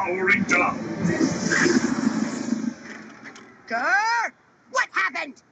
Powering down. Grr! What happened?